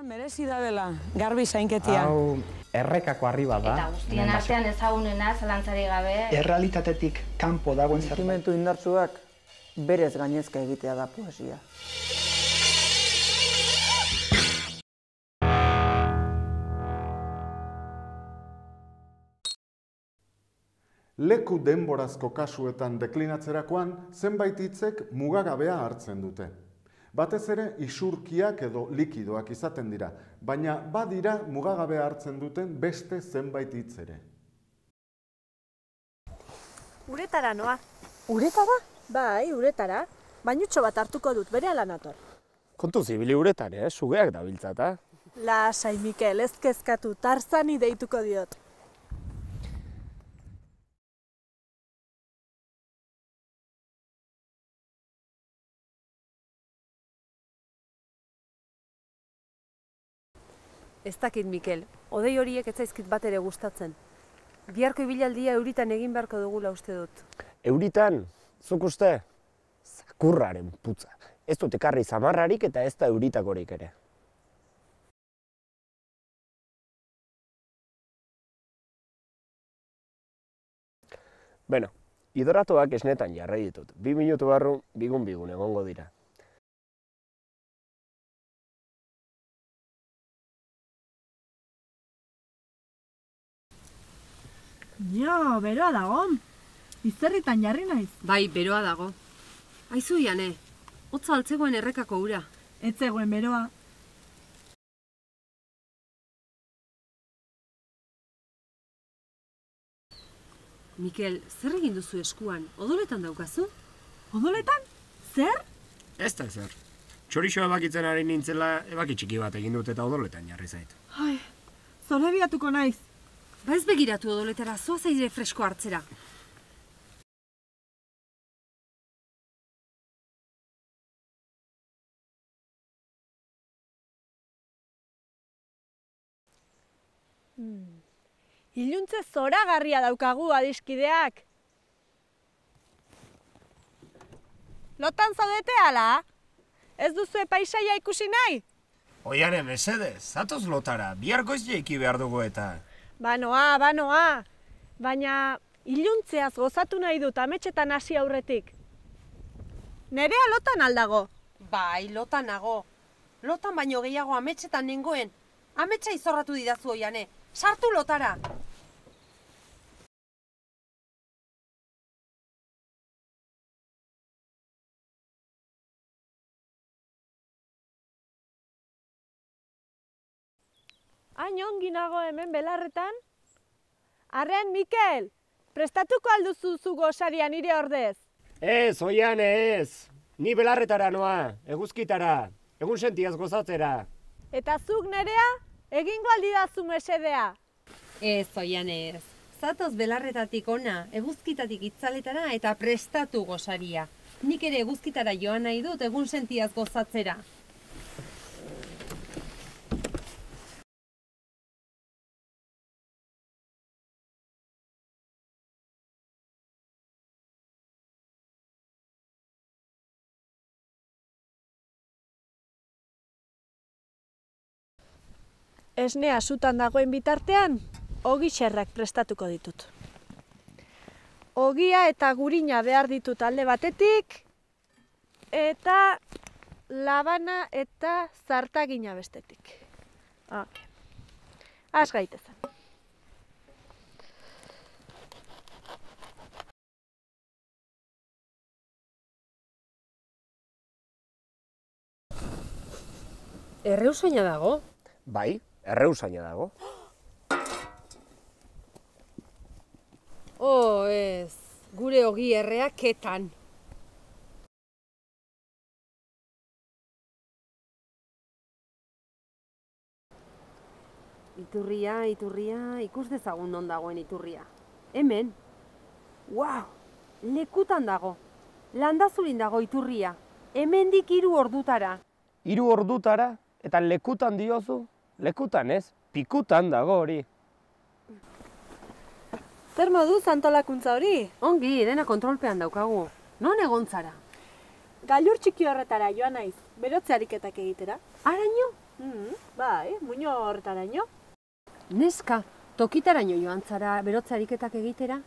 Merezi da dela, garbi zainketia. Hau errekako arriba da. Eta guztien artean ezagunena, zalantzari gabe. Errealitatetik kanpo dagoen zerbait. Sentimentu indartsuak berez gainezka egitea da poesia. Leku denborazko kasuetan deklinatzerakoan zenbait hitzek mugagabea hartzen dute. Batez ere isurkiak edo likidoak izaten dira, baina badira mugagabea hartzen duten beste zenbait hitz ere. Uretara noa. Uretara? Bai, uretara. Bainutxo bat hartuko dut, bere ala nator. Kontu zibili uretan, eh? Sugeak dabiltzata. Lasai, Mikel, ez kezkatu, tarzani deituko diot. Ez dakit, Mikel. Odei horiek ez zaizkit bat ere gustatzen. Biharko ibilaldia euritan egin beharko dugula uste dut. Euritan, zuk uste? Zakurraren putza. Ez dut ekarri zamarrarik eta ez da euritakorik ere. Beno, hidratoak esnetan jarrai ditut. Bi minutu barru, bigun-bigun egongo dira. Jo, beroa dago. Izerritan jarri naiz. Bai, beroa dago. Aizu, Iane, hotza altzegoen errekako ura. Ez zegoen beroa. Mikel, zer egin duzu eskuan? Odoletan daukazu? Odoletan? Zer? Ez da zer. Txorixoa ebakitzen ari nintzela ebaki txiki bat egin dut eta odoletan jarri zait. Ai, zorabiatuko naiz. Ba ez begiratu odoletara, zoa zaire fresko hartzera. Iluntze zoragarria daukagu adiskideak. Lotan zaudete ala? Ez duzu paisaia ikusi nahi? Oiane, mesedez, zatoz lotara, bihar goiz jaiki behar dugu eta... Banoa, banoa. Baina iluntzeaz gozatu nahi dut ametxetan hasi aurretik. Nerea lotan aldago. Bai, lotan nago. Lotan baino gehiago ametxetan nengoen. Ametsa izorratu didazu oiane. Sartu lotara! Hain ongi nago hemen belarretan. Arren, Mikel, prestatuko alduzu zu gosaria nire ordez. Ez, oiane, ez! Ni belarretara noa, eguzkitara, egun sentiaz gozatzera. Eta zuk nerea, egingo aldi dazu mesedea. Ez, oian ez. Zatoz belarretatik ona, eguzkitatik itzaletara eta prestatu gosaria. Nik ere eguzkitara joan nahi dut egun sentiaz gozatzera. Esnea sutan dagoen bitartean, ogi xerrak prestatuko ditut. Ogia eta gurina behar ditut alde batetik, eta labana eta zartagina bestetik. Ah. Az gaitezen. Erreusaina dago? Bai, erreusaina dago. Oh, ez. Gure ogi erreak ketan. Iturria, iturria, ikus dezagun non dagoen iturria. Hemen. Wow, lekutan dago. Landazurin dago iturria. Hemendik hiru ordutara. Hiru ordutara eta lekutan diozu? Lekutan ez, pikutan dago hori. Zer modu antolakuntza hori? Ongi, dena kontrolpean daukagu. Non egon zara? Gailur txiki horretara joan naiz, berotze ariketak egitera. Araino? Mm, bai. bai, muño horretaraino. Neska, tokitaraino joan zara berotze ariketak egitera?